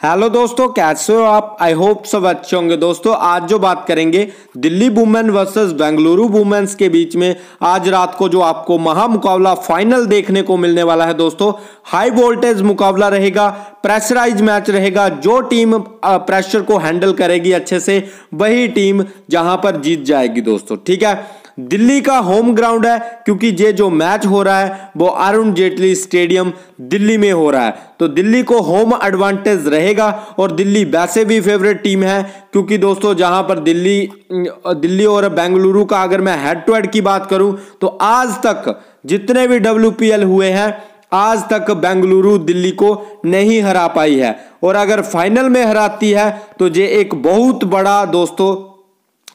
Hello दोस्तों, कैसे हो आप? आई होप सब अच्छे होंगे दोस्तों। आज जो बात करेंगे, Delhi women versus Bengaluru women's के बीच में। आज रात को जो आपको महा मुकाबला फाइनल देखने को मिलने वाला है दोस्तों हाई वोल्टेज मुकाबला रहेगा प्रेशराइज मैच रहेगा। जो टीम प्रेशर को हैंडल करेगी अच्छे से, वही टीम जहाँ पर जीत जाएगी दोस्तों, ठीक है? दिल्ली का होम ग्राउंड है, क्योंकि ये जो मैच हो रहा है, वो अरुण जेटली स्टेडियम दिल्ली में हो रहा है। तो दिल्ली को होम एडवांटेज रहेगा और दिल्ली वैसे भी फेवरेट टीम है, क्योंकि दोस्तों, जहाँ पर दिल्ली दिल्ली और बेंगलुरु का अगर मैं हेड टू हेड की बात करूँ तो आज तक जितने भी डब्ल्यू हुए हैं, आज तक बेंगलुरु दिल्ली को नहीं हरा पाई है। और अगर फाइनल में हराती है तो ये एक बहुत बड़ा दोस्तों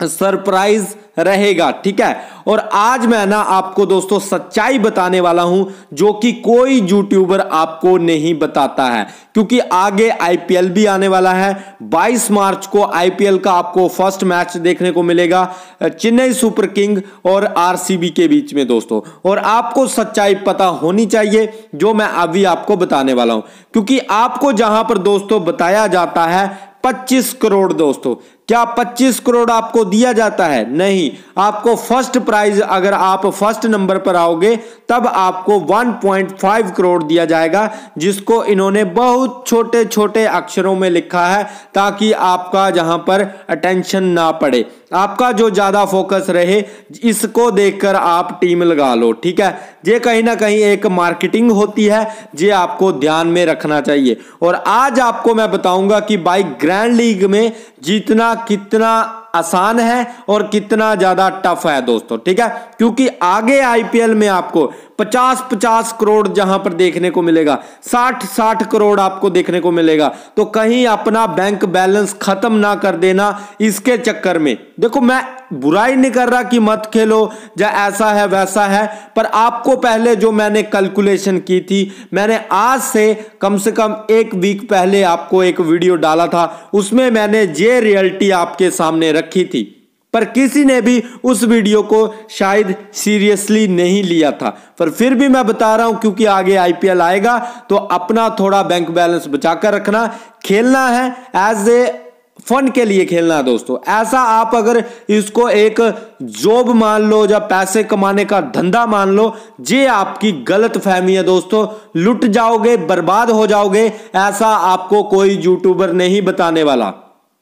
सरप्राइज़ रहेगा, ठीक है? और आज मैं ना आपको दोस्तों सच्चाई बताने वाला हूँ, जो कि कोई यूट्यूबर आपको नहीं बताता है, क्योंकि आगे आईपीएल भी आने वाला है। 22 मार्च को आईपीएल का आपको फ़र्स्ट मैच देखने को मिलेगा, चेन्नई सुपर किंग और आरसीबी के बीच में दोस्तों। और आपको सच्चाई पता होनी चाहिए, जो मैं अभी आपको बताने वाला हूँ, क्योंकि आपको जहाँ पर दोस्तों बताया जाता है 25 करोड़ दोस्तों। क्या 25 करोड़ आपको दिया जाता है? नहीं। आपको फ़र्स्ट प्राइज अगर आप फ़र्स्ट नंबर पर आओगे, तब आपको 1.5 करोड़ दिया जाएगा, जिसको इन्होंने बहुत छोटे छोटे अक्षरों में लिखा है, ताकि आपका जहाँ पर अटेंशन ना पड़े। आपका जो ज़्यादा फोकस रहे, इसको देखकर आप टीम लगा लो, ठीक है? ये कहीं ना कहीं एक मार्केटिंग होती है, ये आपको ध्यान में रखना चाहिए। और आज आपको मैं बताऊँगा कि बाई ग्रैंड लीग में जीतना कितना आसान है और कितना ज़्यादा टफ है दोस्तों, ठीक है? क्योंकि आगे आईपीएल में आपको 50 50 करोड़ जहाँ पर देखने को मिलेगा साठ साठ करोड़ आपको देखने को मिलेगा। तो कहीं अपना बैंक बैलेंस खत्म ना कर देना इसके चक्कर में। देखो, मैं बुराई नहीं कर रहा कि मत खेलो या ऐसा है, वैसा है, पर आपको पहले जो मैंने कैलकुलेशन की थी, मैंने आज से कम से कम एक वीक पहले आपको एक वीडियो डाला था, उसमें मैंने जे रियलिटी आपके सामने रखी थी। पर किसी ने भी उस वीडियो को शायद सीरियसली नहीं लिया था। पर फिर भी मैं बता रहा हूँ, क्योंकि आगे आईपीएल आएगा तो अपना थोड़ा बैंक बैलेंस बचाकर रखना। खेलना है एज ए फन के लिए खेलना है दोस्तों। ऐसा आप अगर इसको एक जॉब मान लो, या पैसे कमाने का धंधा मान लो, ये आपकी गलत फहमी है दोस्तों। लुट जाओगे, बर्बाद हो जाओगे, ऐसा आपको कोई यूट्यूबर नहीं बताने वाला।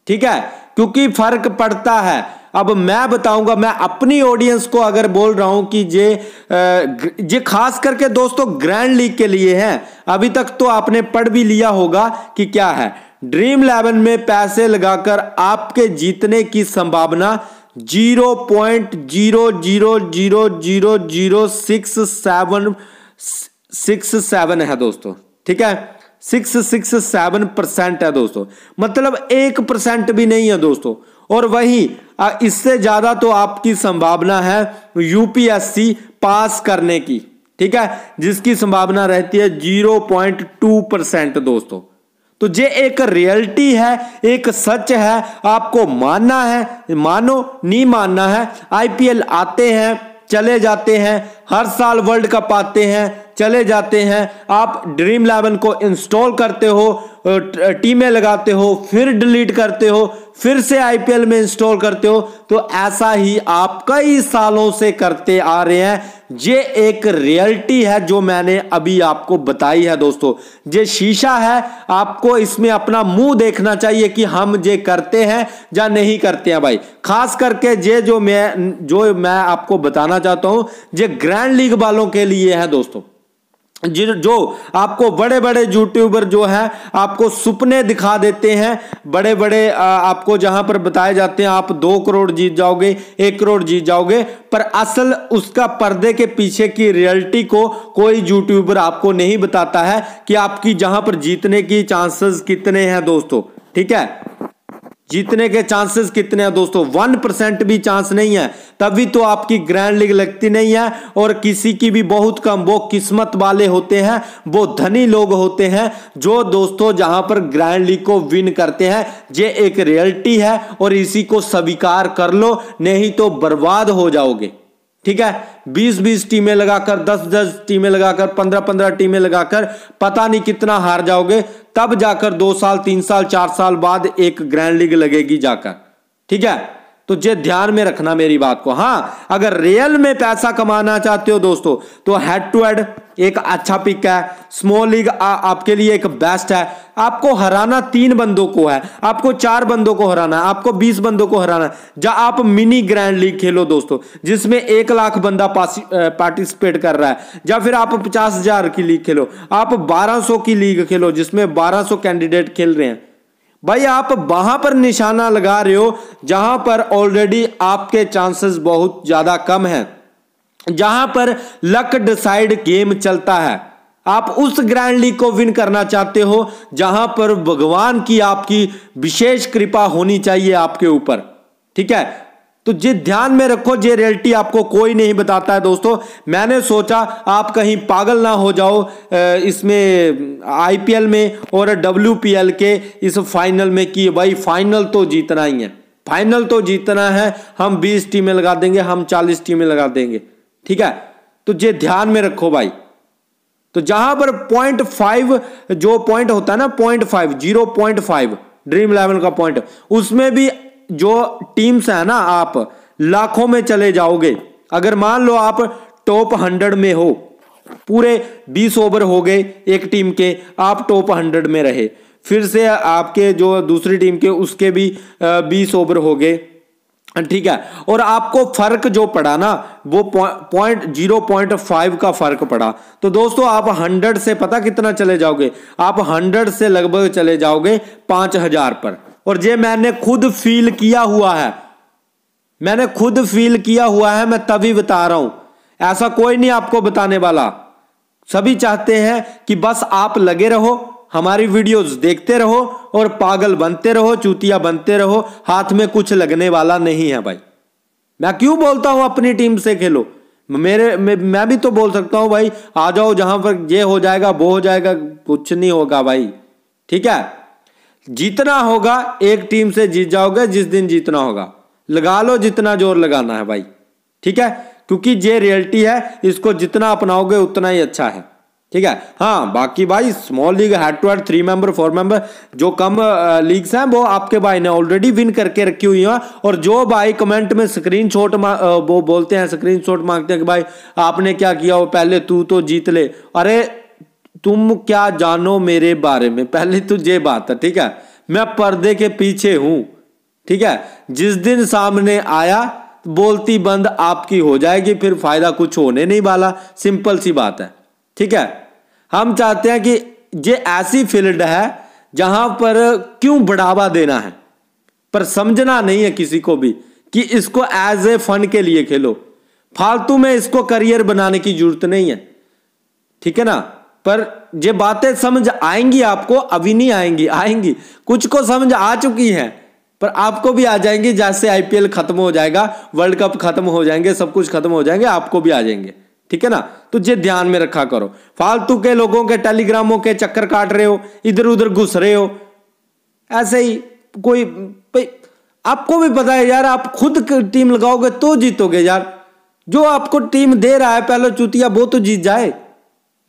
ठीक है? क्योंकि फ़र्क पड़ता है। अब मैं बताऊँगा, मैं अपनी ऑडियंस को अगर बोल रहा हूँ कि ये ये खास करके दोस्तों ग्रैंड लीग के लिए है, अभी तक तो आपने पढ़ भी लिया होगा कि क्या है। ड्रीम इलेवन में पैसे लगाकर आपके जीतने की संभावना zero point zero zero zero zero zero six seven six seven है दोस्तों, ठीक है? सिक्स सिक्स सेवन परसेंट है दोस्तों। मतलब एक परसेंट भी नहीं है दोस्तों। और वही इससे ज़्यादा तो आपकी संभावना है यूपीएससी पास करने की, ठीक है? जिसकी संभावना रहती है ज़ीरो पॉइंट टू परसेंट दोस्तों। तो ये एक रियलिटी है, एक सच है, आपको मानना है, मानो, नहीं मानना है आईपीएल आते हैं, चले जाते हैं, हर साल वर्ल्ड कप आते हैं, चले जाते हैं, आप ड्रीम इलेवन को इंस्टॉल करते हो टीमें लगाते हो, फिर डिलीट करते हो फिर से आईपीएल में इंस्टॉल करते हो तो ऐसा ही आप कई सालों से करते आ रहे हैं। ये एक रियलिटी है जो मैंने अभी आपको बताई है दोस्तों। ये शीशा है, आपको इसमें अपना मुँह देखना चाहिए कि हम ये करते हैं या नहीं करते हैं भाई। खास करके ये जो मैं जो मैं आपको बताना चाहता हूँ, ये ग्रैंड लीग वालों के लिए है दोस्तों। जो आपको बड़े बड़े यूट्यूबर जो है, आपको सुपने दिखा देते हैं। बड़े बड़े आपको जहाँ पर बताए जाते हैं, आप दो करोड़ जीत जाओगे, एक करोड़ जीत जाओगे, पर असल उसका पर्दे के पीछे की रियलिटी को कोई यूट्यूबर आपको नहीं बताता है कि आपकी जहाँ पर जीतने की चांसेस कितने हैं दोस्तों, ठीक है? जीतने के चांसेस कितने हैं दोस्तों? वन परसेंट भी चांस नहीं है। तभी तो आपकी ग्रैंड लीग लगती नहीं है और किसी की भी बहुत कम, वो किस्मत वाले होते हैं, वो धनी लोग होते हैं जो दोस्तों जहाँ पर ग्रैंड लीग को विन करते हैं। ये एक रियलिटी है और इसी को स्वीकार कर लो, नहीं तो बर्बाद हो जाओगे। ठीक है? बीस बीस टीमें लगाकर दस दस टीमें लगाकर पंद्रह पंद्रह टीमें लगाकर पता नहीं कितना हार जाओगे, तब जाकर दो साल, तीन साल, चार साल बाद एक ग्रैंड लीग लगेगी जाकर। ठीक है? तो जे ध्यान में रखना मेरी बात को। हाँ अगर रियल में पैसा कमाना चाहते हो दोस्तों तो हेड टू हेड एक अच्छा पिक है। स्मॉल लीग आपके लिए एक बेस्ट है। आपको हराना तीन बंदों को है। आपको चार बंदों को हराना है। आपको बीस बंदों को हराना है। जहाँ आप मिनी ग्रैंड लीग खेलो दोस्तों, जिसमें एक लाख बंदा पार्टिसिपेट कर रहा है, या फिर आप पचास हज़ार की लीग खेलो, आप बारह सौ की लीग खेलो, जिसमें बारह सौ कैंडिडेट खेल रहे हैं। भाई, आप वहाँ पर निशाना लगा रहे हो, जहाँ पर ऑलरेडी आपके चांसेस बहुत ज़्यादा कम हैं। जहाँ पर लक डिसाइड गेम चलता है। आप उस ग्रैंड लीग को विन करना चाहते हो, जहाँ पर भगवान की आपकी विशेष कृपा होनी चाहिए आपके ऊपर। ठीक है? तो जे ध्यान में रखो, जे रियलिटी आपको कोई नहीं बताता है दोस्तों। मैंने सोचा आप कहीं पागल ना हो जाओ इसमें, आईपीएल में और डब्ल्यूपीएल के इस फाइनल में कि भाई फाइनल तो जीतना ही है। फाइनल तो जीतना है, हम 20 टीमें लगा देंगे, हम 40 टीमें लगा देंगे। ठीक है? तो जे ध्यान में रखो भाई। तो जहाँ पर पॉइंट फाइव जो पॉइंट होता है ना point five zero point five dream eleven का पॉइंट उसमें भी जो टीम्स है ना आप, लाखों में चले जाओगे। अगर मान लो आप टॉप हंड्रेड में हो, पूरे बीस ओवर हो गए एक टीम के, आप टॉप हंड्रेड में रहे। फिर से आपके जो दूसरी टीम के, उसके भी बीस ओवर हो गए। ठीक है? और आपको फ़र्क जो पड़ा ना, वो पॉइंट, ज़ीरो पॉइंट फाइव का फ़र्क पड़ा। तो दोस्तों, आप हंड्रेड से पता कितना चले जाओगे? आप हंड्रेड से लगभग चले जाओगे पाँच हज़ार पर। और ये मैंने खुद फील किया हुआ है, मैंने खुद फील किया हुआ है, मैं तभी बता रहा हूँ। ऐसा कोई नहीं आपको बताने वाला। सभी चाहते हैं कि बस आप लगे रहो हमारी वीडियोस देखते रहो और पागल बनते रहो चूतिया बनते रहो हाथ में कुछ लगने वाला नहीं है भाई। मैं क्यों बोलता हूँ अपनी टीम से खेलो? मेरे मैं, मैं भी तो बोल सकता हूँ भाई आ जाओ जहाँ पर ये हो जाएगा वो हो जाएगा कुछ नहीं होगा भाई। ठीक है? जीतना होगा एक टीम से जीत जाओगे जिस दिन जीतना होगा। लगा लो जितना ज़ोर लगाना है भाई। ठीक है? क्योंकि ये रियलिटी है इसको जितना अपनाओगे उतना ही अच्छा है। ठीक है? हाँ बाकी भाई small league head to head three member four member जो कम लीग्स हैं, वो आपके भाई ने ऑलरेडी विन करके रखी हुई हैं। और जो भाई कमेंट में स्क्रीन शॉट वो बोलते हैं स्क्रीन शॉट मांगते हैं कि भाई, आपने क्या किया वो पहले तू तो जीत ले। अरे, तुम क्या जानो मेरे बारे में? पहले तो ये बात है, ठीक है? मैं पर्दे के पीछे हूँ, ठीक है? जिस दिन सामने आया, बोलती बंद आपकी हो जाएगी, फिर फ़ायदा कुछ होने नहीं वाला। सिंपल सी बात है। ठीक है? हम चाहते हैं कि ये ऐसी फ़ील्ड है जहाँ पर क्यों बढ़ावा देना है? पर समझना नहीं है किसी को भी कि इसको एज ए फन के लिए खेलो। फालतू में इसको करियर बनाने की ज़रूरत नहीं है। ठीक है ना? पर ये बातें समझ आएँगी आपको, अभी नहीं आएँगी आएँगी। कुछ को समझ आ चुकी है, पर आपको भी आ जाएँगी जैसे आईपीएल खत्म हो जाएगा वर्ल्ड कप खत्म हो जाएँगे, सब कुछ खत्म हो जाएँगे, आपको भी आ जाएँगे। ठीक है ना? तो ये ध्यान में रखा करो। फालतू के लोगों के टेलीग्रामों के चक्कर काट रहे हो इधर उधर घुस रहे हो। ऐसे ही कोई आपको भी पता है यार, आप खुद टीम लगाओगे तो जीतोगे यार। जो आपको टीम दे रहा है, पहले चुतिया, वो तो जीत जाए।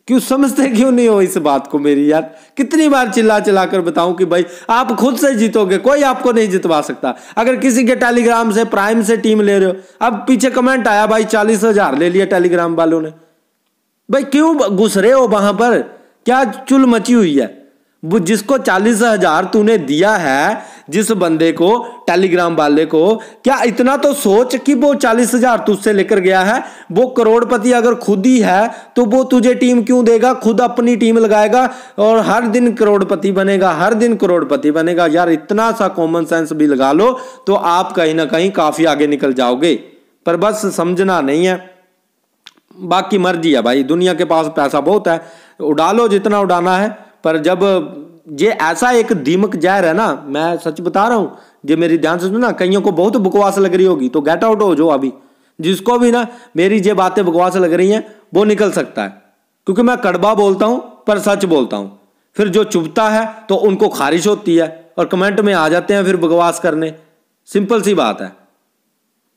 क्यों समझते क्यों नहीं हो इस बात को मेरी? यार, कितनी बार चिल्ला चिल्ला कर बताऊँ कि भाई, आप खुद से जीतोगे, कोई आपको नहीं जितवा सकता। अगर किसी के टेलीग्राम से, प्राइम से टीम ले रहे हो, अब पीछे कमेंट आया, भाई, चालीस हज़ार ले लिया टेलीग्राम वालों ने। भाई, क्यों घुस रहे हो वहाँ पर? क्या चुल मची हुई है? वो जिसको चालीस हज़ार तूने दिया है, जिस बंदे को, टेलीग्राम वाले को, क्या इतना तो सोच कि वो चालीस हज़ार तुझसे लेकर गया है? वो करोड़पति अगर खुद ही है तो वो तुझे टीम क्यों देगा? खुद अपनी टीम लगाएगा और हर दिन करोड़पति बनेगा, हर दिन करोड़पति बनेगा। यार, इतना सा कॉमन सेंस भी लगा लो तो आप कहीं ना कहीं काफ़ी आगे निकल जाओगे। पर बस समझना नहीं है। बाकी मर्ज़ी है भाई, दुनिया के पास पैसा बहुत है। उड़ा लो जितना उड़ाना है। पर जब ये ऐसा एक दीमक जहर है ना मैं सच बता रहा हूँ जो मेरी ध्यान से सुना कईयों को बहुत बकवास लग रही होगी तो गेट आउट हो जो अभी। जिसको भी ना मेरी ये बातें बकवास लग रही हैं वो निकल सकता है। क्योंकि मैं कड़बा बोलता हूँ पर सच बोलता हूँ। फिर जो चुभता है तो उनको खारिश होती है और कमेंट में आ जाते हैं फिर बकवास करने। सिंपल सी बात है।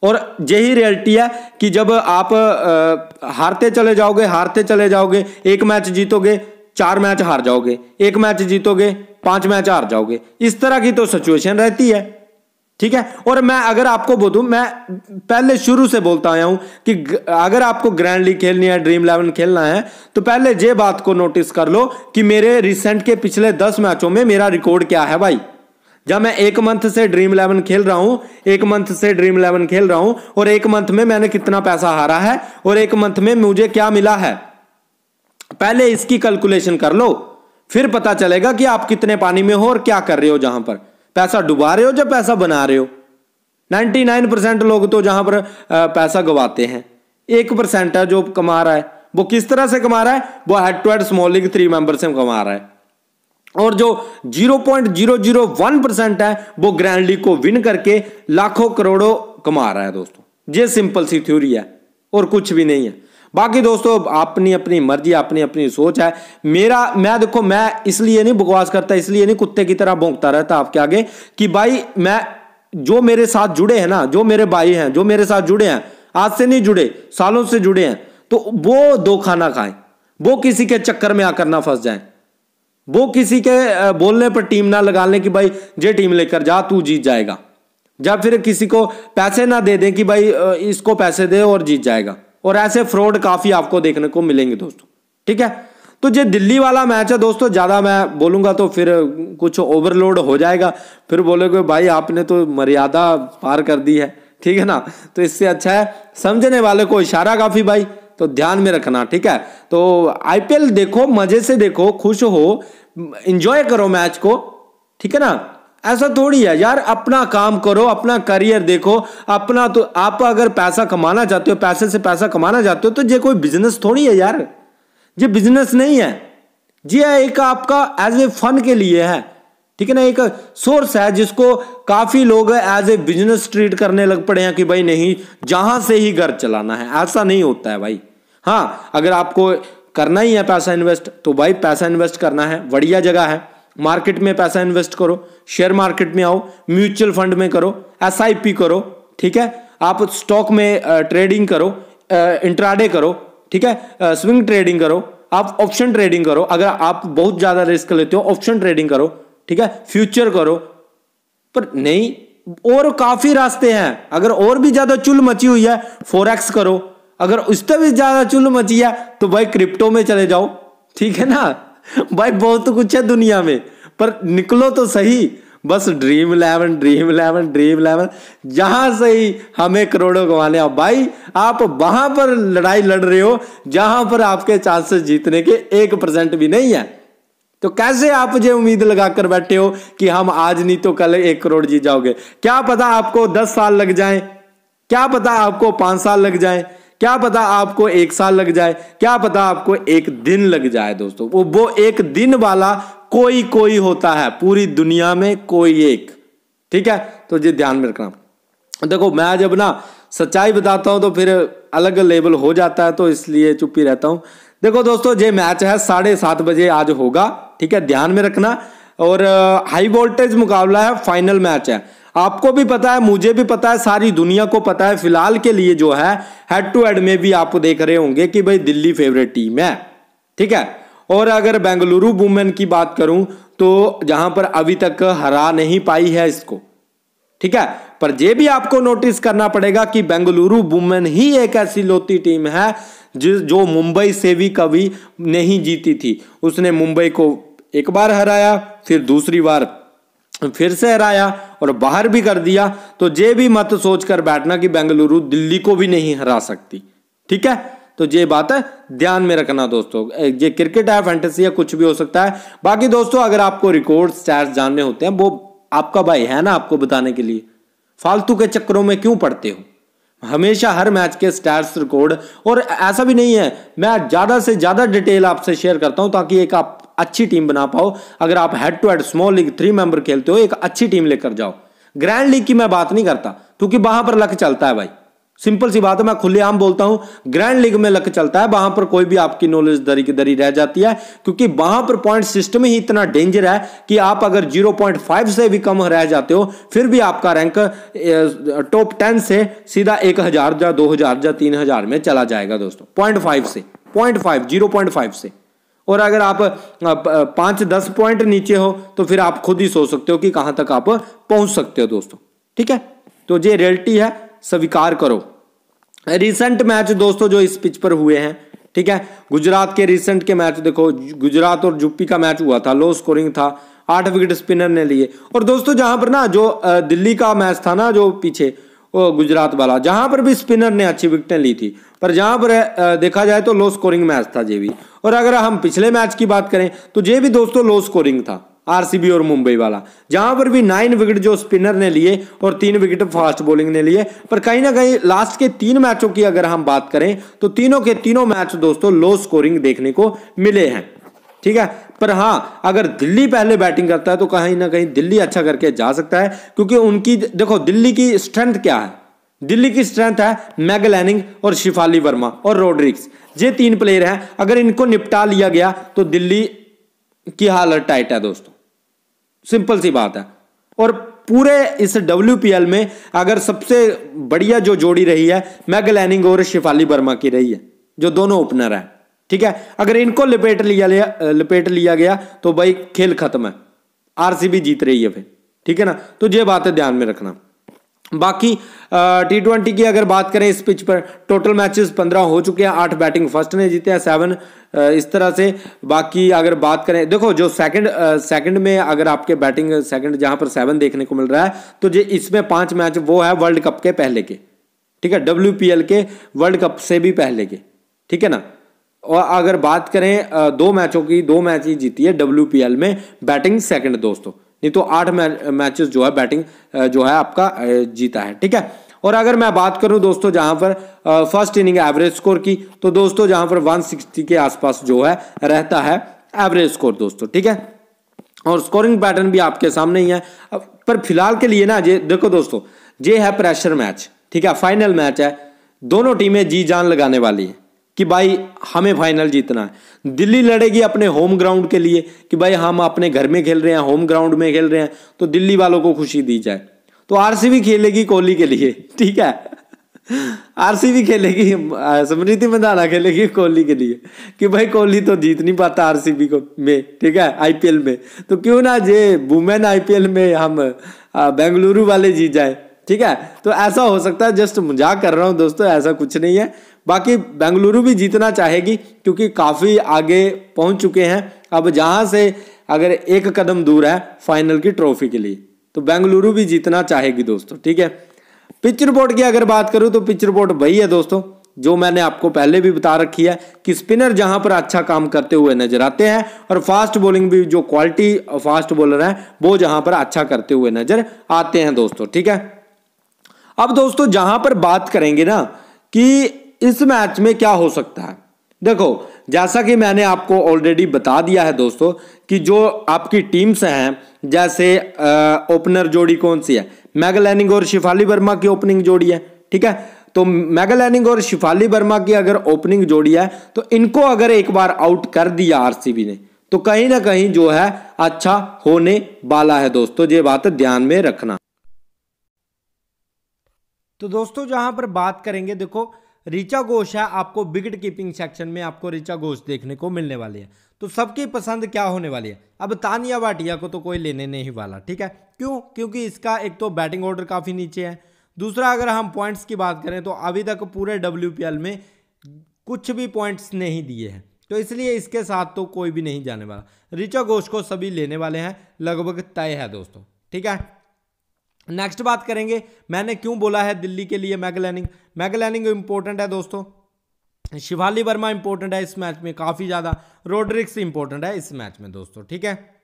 और यही रियलिटी है कि जब आप आ, हारते चले जाओगे हारते चले जाओगे एक मैच जीतोगे चार मैच हार जाओगे, एक मैच जीतोगे, पाँच मैच हार जाओगे। इस तरह की तो सिचुएशन रहती है, ठीक है? और मैं अगर आपको बोलूँ, मैं पहले शुरू से बोलता आया हूँ कि अगर आपको ग्रैंड लीग खेलनी है ड्रीम इलेवन खेलना है तो पहले ये बात को नोटिस कर लो कि मेरे रिसेंट के पिछले दस मैचों में मेरा रिकॉर्ड क्या है भाई? जब मैं एक मंथ से ड्रीम इलेवन खेल रहा हूँ, एक मंथ से ड्रीम इलेवन खेल रहा हूँ, और एक मंथ में मैंने कितना पैसा हारा है, और एक मंथ में मुझे क्या मिला है? पहले इसकी कैलकुलेशन कर लो, फिर पता चलेगा कि आप कितने पानी में हो और क्या कर रहे हो जहाँ पर। पैसा डुबा रहे हो या पैसा बना रहे हो? 99 परसेंट लोग तो जहाँ पर पैसा गवाते हैं। एक परसेंट है जो कमा रहा है। वो किस तरह से कमा रहा है? वो head to head small league three member से कमा रहा है। और जो 0.001 परसेंट है, वो ग्रैंड लीग को विन करके लाखों करोड़ों कमा रहा है, दोस्तों। ये सिंपल सी थ्योरी है, और कुछ भी नहीं है। बाकी दोस्तों अपनी अपनी मर्ज़ी, अपनी अपनी सोच है। मेरा, मैं देखो, मैं इसलिए नहीं बकवास करता, इसलिए नहीं कुत्ते की तरह भोंकता रहता आपके आगे कि भाई, मैं, जो मेरे साथ जुड़े हैं ना, जो मेरे भाई हैं, जो मेरे साथ जुड़े हैं, आज से नहीं जुड़े, सालों से जुड़े हैं तो वो दो खाना खाएँ। वो किसी के चक्कर में आकर ना फंस जाए। वो किसी के बोलने पर टीम ना लगा लें कि भाई, जे टीम लेकर जा, तू जीत जाएगा। या फिर किसी को पैसे ना दे दें कि भाई इसको पैसे दे और जीत जाएगा। और ऐसे फ्रॉड काफ़ी आपको देखने को मिलेंगे दोस्तों। ठीक है? तो जो दिल्ली वाला मैच है दोस्तों, ज़्यादा मैं बोलूँगा तो फिर कुछ ओवरलोड हो जाएगा। फिर बोलोगे, भाई, आपने तो मर्यादा पार कर दी है। ठीक है ना? तो इससे अच्छा है, समझने वाले को इशारा काफ़ी भाई तो ध्यान में रखना, ठीक है? तो आईपीएल देखो, मज़े से देखो, खुश हो इंजॉय करो मैच को, ठीक है ना? ऐसा थोड़ी है, यार, अपना काम करो, अपना करियर देखो, अपना तो आप अगर पैसा कमाना चाहते हो, पैसे से पैसा कमाना चाहते हो तो ये कोई बिज़नेस थोड़ी है, यार। ये बिज़नेस नहीं है। जी एक आपका एज ए फन के लिए है। ठीक है ना, एक सोर्स है जिसको काफ़ी लोग एज ए बिज़नेस ट्रीट करने लग पड़े हैं कि भाई नहीं, जहाँ से ही घर चलाना है। ऐसा नहीं होता है भाई। हाँ अगर आपको करना ही है पैसा इन्वेस्ट तो भाई पैसा इन्वेस्ट करना है। बढ़िया जगह है। मार्केट में पैसा इन्वेस्ट करो, शेयर मार्केट में आओ, म्यूचुअल फंड में करो एसआईपी करो, ठीक है? आप स्टॉक में ट्रेडिंग करो इंट्राडे करो, ठीक है? स्विंग ट्रेडिंग करो, आप ऑप्शन ट्रेडिंग करो, अगर आप बहुत ज़्यादा रिस्क लेते हो, ऑप्शन ट्रेडिंग करो, ठीक है? फ्यूचर करो, पर नहीं, और काफ़ी रास्ते हैं। अगर और भी ज़्यादा चुल मची हुई है फोरेक्स करो, अगर उससे भी ज़्यादा चुल मची है तो भाई क्रिप्टो में चले जाओ, ठीक है ना? भाई, बहुत तो कुछ है दुनिया में, पर निकलो तो सही। बस dream eleven dream eleven dream eleven जहाँ से ही हमें करोड़ों कमाने आओ भाई, आप वहाँ पर लड़ाई लड़ रहे हो, जहाँ पर आपके चांसेस जीतने के एक परसेंट भी नहीं है। तो कैसे आप मुझे उम्मीद लगाकर बैठे हो कि हम आज नहीं तो कल एक करोड़ जीत जाओगे? क्या पता आपको दस साल लग जाए? क्या पता आपको पाँच साल लग जाए? क्या पता आपको एक साल लग जाए, क्या पता आपको एक दिन लग जाए दोस्तों। वो वो एक दिन वाला कोई कोई होता है, पूरी दुनिया में कोई एक। ठीक है? तो ये ध्यान में रखना। देखो, मैं जब ना सच्चाई बताता हूँ तो फिर अलग लेवल हो जाता है तो इसलिए चुप ही रहता हूँ। देखो दोस्तों, ये मैच है साढ़े सात बजे आज होगा। ठीक है? ध्यान में रखना। और हाई वोल्टेज मुकाबला है, फाइनल मैच है। आपको भी पता है, मुझे भी पता है, सारी दुनिया को पता है, फ़िलहाल के लिए जो है हेड टू हेड में भी आप देख रहे होंगे कि भाई दिल्ली फेवरेट टीम है, ठीक है? और अगर बेंगलुरु वुमेन की बात करूँ तो जहाँ पर अभी तक हरा नहीं पाई है इसको, ठीक है? पर यह भी आपको नोटिस करना पड़ेगा कि बेंगलुरु वुमेन ही एक ऐसी लोती टीम है, जिस, जो मुंबई से भी कभी नहीं जीती थी। उसने मुंबई को एक बार हराया, फिर दूसरी बार फिर से हराया और बाहर भी कर दिया तो ये भी मत सोच कर बैठना कि बेंगलुरु दिल्ली को भी नहीं हरा सकती। ठीक है? तो ये बात है, ध्यान में रखना दोस्तों। ये क्रिकेट है, फैंटेसी है, कुछ भी हो सकता है। बाकी दोस्तों, अगर आपको रिकॉर्ड स्टैट्स जानने होते हैं, वो आपका भाई है ना आपको बताने के लिए। फालतू के चक्करों में क्यों पढ़ते हो? हमेशा हर मैच के स्टैट्स रिकॉर्ड और ऐसा भी नहीं है, मैं ज़्यादा से ज़्यादा डिटेल आपसे शेयर करता हूँ ताकि एक आप अच्छी टीम बना पाओ। अगर आप head to head small league three member खेलते हो, एक अच्छी टीम लेकर जाओ। ग्रैंड लीग की मैं बात नहीं करता, क्योंकि वहाँ पर लक चलता है भाई। सिंपल सी बात है, मैं खुलेआम बोलता हूँ ग्रैंड लीग में लक चलता है, वहाँ पर कोई भी आपकी नॉलेज दरी की दरी रह जाती है, क्योंकि वहाँ पर पॉइंट सिस्टम ही इतना डेंजर है कि आप अगर 0.5 से भी कम रह जाते हो, फिर भी आपका रैंक टॉप 10 से सीधा एक हज़ार या दो हज़ार या तीन हज़ार में चला जाएगा दोस्तों। पॉइंट से point five zero point five से। और अगर आप पाँच दस पॉइंट नीचे हो तो फिर आप खुद ही सोच सकते हो कि कहाँ तक आप पहुँच सकते हो दोस्तों। ठीक है? तो ये रियलिटी है, स्वीकार करो। रिसेंट मैच दोस्तों जो इस पिच पर हुए हैं, ठीक है? गुजरात के रिसेंट के मैच देखो, गुजरात और यूपी का मैच हुआ था लो स्कोरिंग था, आठ विकेट स्पिनर ने लिए। और दोस्तों जहाँ पर ना जो दिल्ली का मैच था ना जो पीछे गुजरात वाला। जहाँ पर भी स्पिनर ने अच्छी विकेटें ली थी, पर जहाँ पर देखा जाए तो लो स्कोरिंग मैच था जे भी और अगर हम पिछले मैच की बात करें तो जे भी दोस्तों लो स्कोरिंग था, आरसीबी और मुंबई वाला। जहाँ पर भी नाइन विकेट जो स्पिनर ने लिए और तीन विकेट फास्ट बॉलिंग ने लिए, पर कहीं ना कहीं लास्ट के तीन मैचों की अगर हम बात करें तो तीनों के तीनों मैच दोस्तों लो स्कोरिंग देखने को मिले हैं। ठीक है? पर हाँ अगर दिल्ली पहले बैटिंग करता है तो कहीं ना कहीं दिल्ली अच्छा करके जा सकता है, क्योंकि उनकी, देखो, दिल्ली की स्ट्रेंथ क्या है? दिल्ली की स्ट्रेंथ है मैगलैनिंग और शिफाली वर्मा और रोड्रिक्स ये तीन प्लेयर हैं। अगर इनको निपटा लिया गया तो दिल्ली की हालत टाइट है दोस्तों। सिंपल सी बात है। और पूरे इस डब्ल्यू में अगर सबसे बढ़िया जो जोड़ी रही है मैगलैनिंग और शिफाली वर्मा की रही है, जो दोनों ओपनर है। ठीक है? अगर इनको लिपेट लिया लिया, लिपेट लिया गया तो भाई खेल खत्म है। आरसीबी जीत रही है फिर, ठीक है ना? तो ये बात ध्यान में रखना। बाकी टी ट्वेंटी की अगर बात करें इस पिच पर टोटल मैचेस पंद्रह हो चुके हैं, आठ बैटिंग फ़र्स्ट ने जीते हैं सेवन इस तरह से। बाकी अगर बात करें, देखो, जो सेकंड सेकंड में अगर आपके बैटिंग सेकंड जहाँ पर सेवन देखने को मिल रहा है तो जो इसमें पाँच मैच वो है वर्ल्ड कप के पहले के, ठीक है? डब्ल्यूपीएल के वर्ल्ड कप से भी पहले के, ठीक है ना? और अगर बात करें दो मैचों की, दो मैच ही जीती है डब्ल्यू में, बैटिंग सेकंड दोस्तों। नहीं तो आठ मैचेस जो है बैटिंग जो है आपका जीता है, ठीक है? और अगर मैं बात करूँ दोस्तों जहाँ पर फ़र्स्ट इनिंग एवरेज स्कोर की तो दोस्तों जहाँ पर 160 के आसपास जो है, रहता है एवरेज स्कोर दोस्तों, ठीक है? और स्कोरिंग पैटर्न भी आपके सामने ही है। पर फ़िलहाल के लिए ना ये देखो दोस्तों ये है प्रेशर मैच ठीक है? फाइनल मैच है। दोनों टीमें जी जान लगाने वाली है। कि भाई हमें फाइनल जीतना है। दिल्ली लड़ेगी अपने होम ग्राउंड के लिए कि भाई हम अपने घर में खेल रहे हैं होम ग्राउंड में खेल रहे हैं तो दिल्ली वालों को खुशी दी जाए। तो आरसीबी खेलेगी कोहली के लिए, ठीक है? आरसीबी खेलेगी स्मृति मंदाना खेलेगी कोहली के लिए। कि भाई कोहली तो जीत नहीं पाता आरसीबी को में, ठीक है? आईपीएल में। तो क्यों ना जे वुमेन आईपीएल में हम बेंगलुरु वाले जीत जाए। ठीक है? तो ऐसा हो सकता है जस्ट मज़ाक कर रहा हूँ दोस्तों, ऐसा कुछ नहीं है। बाकी बेंगलुरु भी जीतना चाहेगी, क्योंकि काफ़ी आगे पहुँच चुके हैं। अब जहाँ से अगर एक कदम दूर है फाइनल की ट्रॉफी के लिए। तो बेंगलुरु भी जीतना चाहेगी दोस्तों, ठीक है? पिच रिपोर्ट की अगर बात करूँ तो पिच रिपोर्ट वही है दोस्तों, जो मैंने आपको पहले भी बता रखी है कि स्पिनर जहाँ पर अच्छा काम करते हुए नज़र आते हैं, और फास्ट बॉलिंग भी जो क्वालिटी फास्ट बॉलर है, वो जहाँ पर अच्छा करते हुए नज़र आते हैं दोस्तों, ठीक है? अब दोस्तों, जहाँ पर बात करेंगे ना, कि इस मैच में क्या हो सकता है। देखो, जैसा कि मैंने आपको ऑलरेडी बता दिया है दोस्तों, कि जो आपकी टीम्स हैं, जैसे ओपनर जोड़ी कौन सी है? मैगलैनिंग और शिफाली वर्मा की ओपनिंग जोड़ी है, ठीक है? तो मैगलैनिंग और शिफाली वर्मा की अगर ओपनिंग जोड़ी है तो इनको अगर एक बार आउट कर दिया आरसीबी ने तो कहीं ना कहीं जो है अच्छा होने वाला है दोस्तों, ये बात ध्यान में रखना। तो दोस्तों, जहाँ पर बात करेंगे, देखो, ऋचा घोष है, आपको विकेट कीपिंग सेक्शन में आपको ऋचा घोष देखने को मिलने वाली है। तो सबकी पसंद क्या होने वाली है? अब तानिया भाटिया को तो कोई लेने नहीं वाला, ठीक है? क्यों? क्योंकि इसका एक तो बैटिंग ऑर्डर काफ़ी नीचे है। दूसरा, अगर हम पॉइंट्स की बात करें तो अभी तक पूरे डब्ल्यूपीएल में कुछ भी पॉइंट्स नहीं दिए हैं। तो इसलिए इसके साथ तो कोई भी नहीं जाने वाला। ऋचा घोष को सभी लेने वाले हैं, लगभग तय है दोस्तों, ठीक है? नेक्स्ट बात करेंगे, मैंने क्यों बोला है दिल्ली के लिए मैगलैनिंग मैगलैनिंग इंपॉर्टेंट है दोस्तों। शिवाली वर्मा इंपॉर्टेंट है इस मैच में, काफ़ी ज़्यादा। रोड्रिक्स इंपॉर्टेंट है इस मैच में दोस्तों, ठीक है?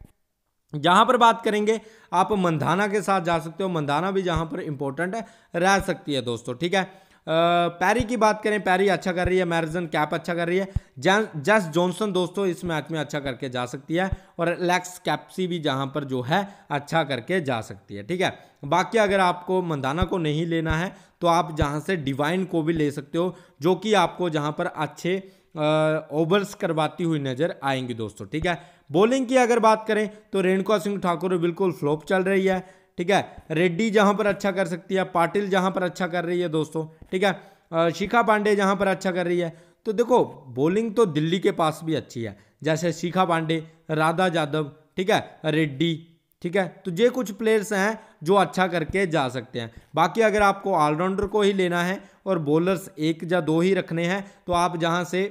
जहाँ पर बात करेंगे, आप मंदाना के साथ जा सकते हो। मंदाना भी जहाँ पर इंपॉर्टेंट है, रह सकती है दोस्तों, ठीक है? पैरी की बात करें, पैरी अच्छा कर रही है, मैरिजन कैप अच्छा कर रही है। जस जॉनसन दोस्तों, इस मैच में अच्छा करके जा सकती है और लेक्स कैप्सी भी जहाँ पर जो है अच्छा करके जा सकती है, ठीक है? बाकी अगर आपको मंदाना को नहीं लेना है तो आप जहाँ से डिवाइन को भी ले सकते हो, जो कि आपको जहाँ पर अच्छे ओवर्स करवाती हुई नज़र आएँगी दोस्तों, ठीक है? बॉलिंग की अगर बात करें तो रेणुका सिंह ठाकुर बिल्कुल फ्लॉप चल रही है ठीक है? रेड्डी जहाँ पर अच्छा कर सकती है, पाटिल जहाँ पर अच्छा कर रही है दोस्तों, ठीक है? शिखा पांडे जहाँ पर अच्छा कर रही है। तो देखो बॉलिंग तो दिल्ली के पास भी अच्छी है, जैसे शिखा पांडे, राधा यादव ठीक है? रेड्डी, ठीक है? तो ये कुछ प्लेयर्स हैं जो अच्छा करके जा सकते हैं। बाकी अगर आपको ऑलराउंडर को ही लेना है और बॉलर्स एक या दो ही रखने हैं तो आप जहाँ से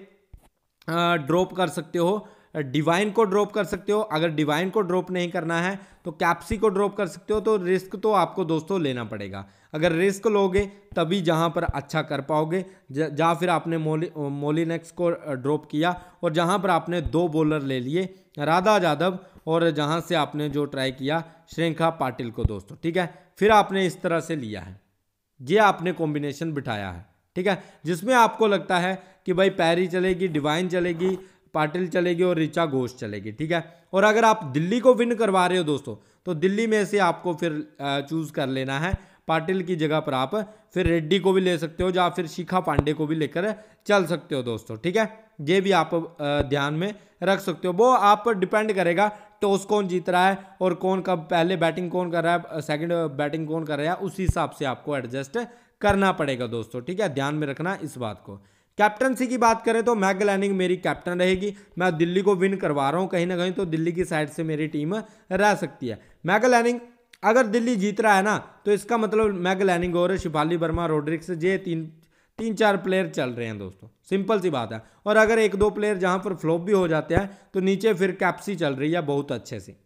ड्रॉप कर सकते हो डिवाइन को ड्रॉप कर सकते हो। अगर डिवाइन को ड्रॉप नहीं करना है तो कैप्सी को ड्रॉप कर सकते हो तो रिस्क तो आपको दोस्तों लेना पड़ेगा। अगर रिस्क लोगे, तभी जहाँ पर अच्छा कर पाओगे। जहाँ फिर आपने मोली मोलिनेक्स को ड्रॉप किया, और जहाँ पर आपने दो बॉलर ले लिए, राधा यादव और जहाँ से आपने जो ट्राई किया, श्रृंखा पाटिल को दोस्तों, ठीक है? फिर आपने इस तरह से लिया है। ये आपने कॉम्बिनेशन बिठाया है, ठीक है? जिसमें आपको लगता है कि भाई पैरी चलेगी डिवाइन चलेगी पाटिल चलेगी और ऋचा घोष चलेगी, ठीक है? और अगर आप दिल्ली को विन करवा रहे हो दोस्तों तो दिल्ली में से आपको फिर चूज़ कर लेना है। पाटिल की जगह पर आप फिर रेड्डी को भी ले सकते हो या फिर शिखा पांडे को भी लेकर चल सकते हो दोस्तों, ठीक है? ये भी आप ध्यान में रख सकते हो। वो आप पर डिपेंड करेगा, टॉस कौन जीत रहा है और कौन कब, पहले बैटिंग कौन कर रहा है सेकंड बैटिंग कौन कर रहा है, उसी हिसाब से आपको एडजस्ट करना पड़ेगा दोस्तों, ठीक है? ध्यान में रखना इस बात को। कैप्टनसी की बात करें तो मैग लैनिंग मेरी कैप्टन रहेगी। मैं दिल्ली को विन करवा रहा हूँ कहीं ना कहीं तो दिल्ली की साइड से मेरी टीम रह सकती है। मैग लैनिंग अगर दिल्ली जीत रहा है ना तो इसका मतलब मैग लैनिंग और शिफाली वर्मा रोड्रिक्स ये तीन तीन चार प्लेयर चल रहे हैं दोस्तों। सिंपल सी बात है। और अगर एक दो प्लेयर जहाँ पर फ्लॉप भी हो जाते हैं तो नीचे फिर कैप्सी चल रही है बहुत अच्छे से।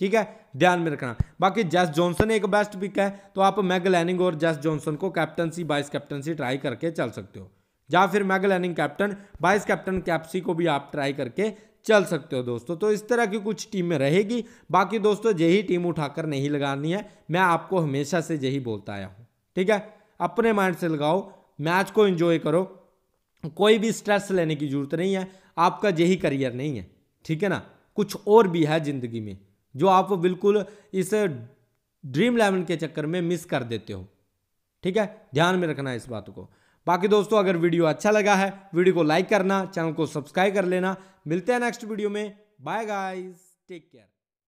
ठीक है? ध्यान में रखना। बाकी जैस जॉनसन एक बेस्ट पिक है तो आप मैग लैनिंग और जैस जॉनसन को कैप्टनसी वाइस कैप्टनसी ट्राई करके चल सकते हो। या फिर Meg Lanning captain vice captain Capsey को भी आप ट्राई करके चल सकते हो दोस्तों। तो इस तरह की कुछ टीम रहेगी। बाकी दोस्तों, यही टीम उठाकर नहीं लगानी है। मैं आपको हमेशा से यही बोलता आया हूँ। ठीक है? अपने माइंड से लगाओ। मैच को एंजॉय करो। कोई भी स्ट्रेस लेने की ज़रूरत नहीं है। आपका यही करियर नहीं है। ठीक है ना? कुछ और भी है ज़िंदगी में, जो आप बिल्कुल इस ड्रीम इलेवन के चक्कर में मिस कर देते हो। ठीक है? ध्यान में रखना इस बात को। बाकी दोस्तों, अगर वीडियो अच्छा लगा है, वीडियो को लाइक करना, चैनल को सब्सक्राइब कर लेना। मिलते हैं नेक्स्ट वीडियो में। Bye guys, take care.